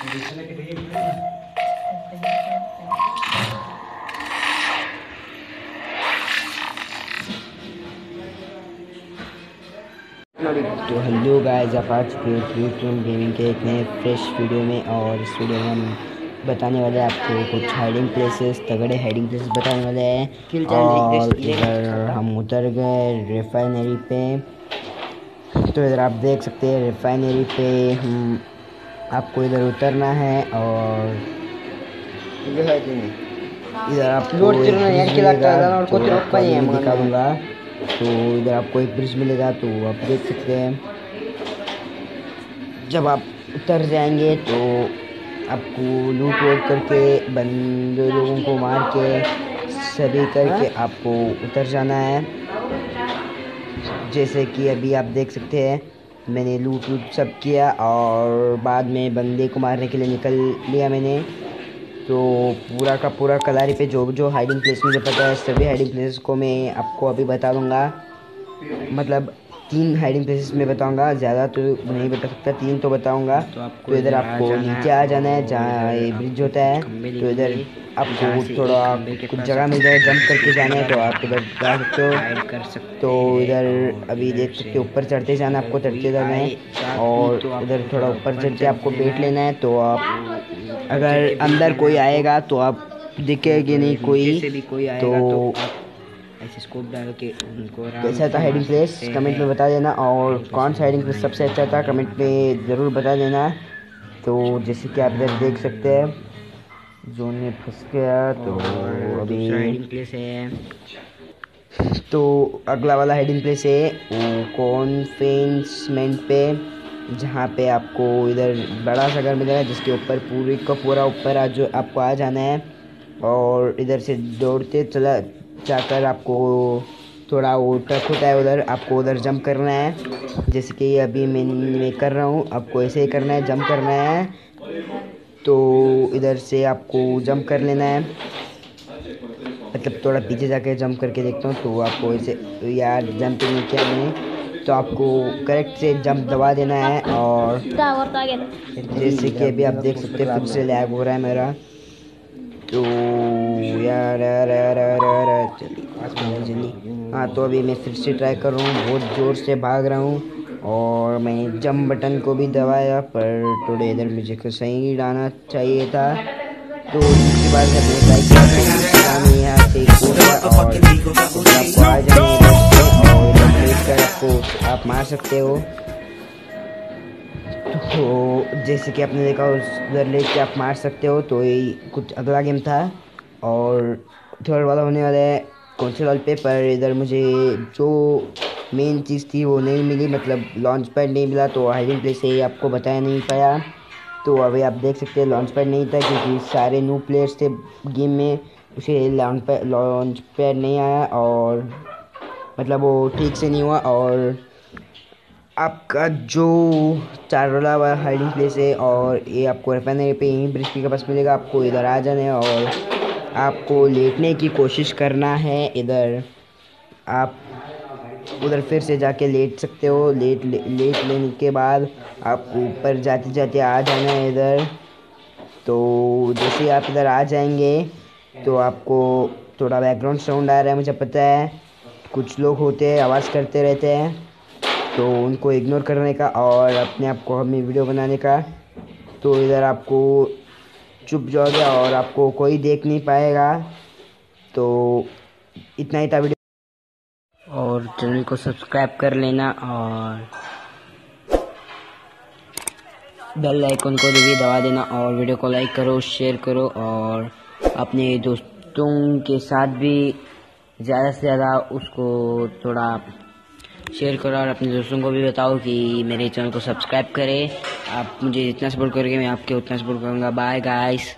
तो hello guys आप आ चुके हैं गेमिंग के एक नए फ्रेश वीडियो में और इस वीडियो में हम बताने वाले हैं आपको कुछ हाइडिंग प्लेसेस तगड़े हाइडिंग प्लेसेस बताने वाले हैं। और इधर हम उतर गए रिफाइनरी पे। तो इधर आप देख सकते हैं रिफाइनरी पे हम आपको इधर उतरना है और इधर आपको ब्रिज मिलेगा, तो दिखा दूँगा तो इधर आपको एक ब्रिज मिलेगा तो आप देख सकते हैं। जब आप उतर जाएँगे तो आपको लूट वूट करके बंदे लोगों को मार के सभी करके आपको उतर जाना है। जैसे कि अभी आप देख सकते हैं मैंने लूट लूट सब किया और बाद में बंदे को मारने के लिए निकल लिया मैंने। तो पूरा का पूरा कलारी पे जो जो हाइडिंग प्लेस मुझे पता है, सभी हाइडिंग प्लेस को मैं आपको अभी बता दूँगा। मतलब तीन हाइडिंग प्लेसेस में बताऊँगा ज़्यादा तो नहीं बता सकता तीन तो बताऊँगा। तो तो इधर आपको नीचे आ जाना है जहाँ ये ब्रिज होता है तो इधर आपको थोड़ा कुछ जगह मिल जाए जंप करके जाना है तो आप इधर जा सकते हो। सकते तो इधर अभी देख सकते हो ऊपर चढ़ते जाना आपको चढ़ते जाना है और तो इधर थोड़ा ऊपर चढ़ के आपको बैठ लेना है तो आप अगर अंदर कोई आएगा तो आप दिखेगी नहीं कोई तो ऐसे स्कोप डाल के उनको कैसा था हाइडिंग मार प्लेस कमेंट में बता देना। और कौन सा हाइडिंग प्लेस सबसे अच्छा था? कमेंट में ज़रूर बता देना। तो जैसे कि आप इधर देख सकते हैं जोन में फंस गया तो अभी हाइडिंग प्लेस है। तो अगला वाला हेडिंग प्लेस है वो कॉन्फेंसमेंट पे जहाँ पे आपको इधर बड़ा सा घर मिलेगा जिसके ऊपर पूरी का पूरा ऊपर आज आपको आ जाना है। और इधर से दौड़ते चला जाकर आपको थोड़ा वो ट्रक होता है उधर आपको उधर जंप करना है। जैसे कि अभी मैं मैं कर रहा हूँ आपको ऐसे ही करना है जंप करना है। तो इधर से आपको जंप कर लेना है। मतलब थोड़ा पीछे जाके जंप करके देखता हूँ तो आपको ऐसे यार जंप नहीं किया मैंने। तो आपको करेक्ट से जंप दबा देना है और जैसे कि अभी आप देख सकते हैं फिर से लैग हो रहा है मेरा। तो यार यार यार यार यार जल्दी जल्दी हाँ तो अभी मैं फिर से ट्राई कर रहा हूँ, बहुत ज़ोर से भाग रहा हूँ। और मैं जंप बटन को भी दबाया, पर थोड़े इधर मुझे को सही डालना चाहिए था। तो उसके बाद जब मैं ट्राई किया तो यहाँ से आपको आप मार सकते हो। तो जैसे कि आपने देखा, उस उधर लेक आप मार सकते हो तो ये कुछ अगला गेम था। और थर्ड वाला होने वाला है। कौन पे, पर इधर मुझे जो मेन चीज़ थी वो नहीं मिली। मतलब लॉन्च पैड नहीं मिला तो हाइडिंग प्लेस से आपको बताया नहीं पाया। तो अभी आप देख सकते हैं लॉन्च पैड नहीं था, क्योंकि सारे न्यू प्लेयर्स थे गेम में। उसे लॉन्च पैड लॉन्च पैड नहीं आया और मतलब वो ठीक से नहीं हुआ। और आपका जो चार वाला वाला हाइडिंग प्लेस है, और ये आपको रिफाइनरी पे यहीं ब्रिज के पास मिलेगा। आपको इधर आ जाना और आपको लेटने की कोशिश करना है इधर आप उधर फिर से जाके लेट सकते हो। लेट ले, लेट लेने के बाद आपको ऊपर जाते जाते आ जाना है इधर। तो जैसे आप इधर आ जाएँगे तो आपको थोड़ा बैकग्राउंड साउंड आ रहा है मुझे पता है। कुछ लोग होते हैं आवाज़ करते रहते हैं तो उनको इग्नोर करने का और अपने आप को हमें वीडियो बनाने का। तो इधर आपको चुप जाओगे और आपको कोई देख नहीं पाएगा। तो इतना ही था वीडियो। और चैनल को सब्सक्राइब कर लेना और बेल आइकन को भी दबा देना और वीडियो को लाइक करो, शेयर करो और अपने दोस्तों के साथ भी ज़्यादा से ज़्यादा उसको थोड़ा शेयर करो और अपने दोस्तों को भी बताओ कि मेरे चैनल को सब्सक्राइब करें। आप मुझे जितना सपोर्ट करोगे, मैं आपके उतना सपोर्ट करूँगा। Bye guys